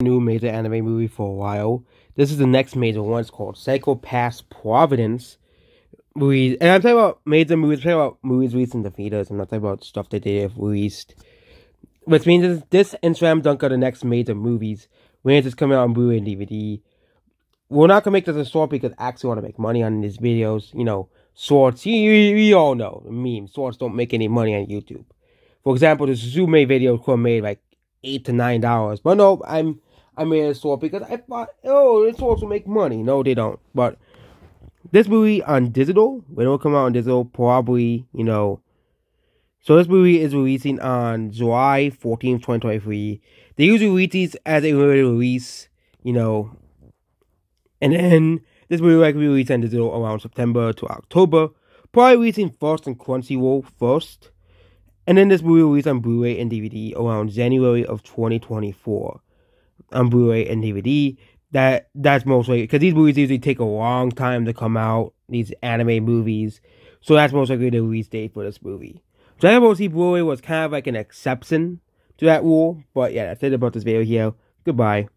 new major anime movie for a while. This is the next major one. It's called Psycho Pass Providence. Movies, and I'm talking about major movies. I'm talking about movies released in the theaters. I'm not talking about stuff that they have released. Which means this and Slam Dunk are the next major movies. When it's coming out on Blu-ray and DVD. We're not gonna make this a short because I actually want to make money on these videos. You know, you, you all know the meme. Shorts don't make any money on YouTube. For example, the Suzume video have made like eight to nine dollars. But no, I'm I made a short because I thought, oh, it's supposed to make money. No, they don't. But this movie on digital, when it will come out on digital, probably, you know. So this movie is releasing on July 14th, 2023. They usually release these as a release, you know. And then this movie will likely release on digital around September to October. Probably releasing first on Crunchyroll first. And then this movie will release on Blu-ray and DVD around January of 2024 on Blu-ray and DVD. That that's mostly because these movies usually take a long time to come out. These anime movies, so that's most likely the release date for this movie. Dragon Ball Z Blu-ray was kind of like an exception to that rule, but yeah, that's it about this video here. Goodbye.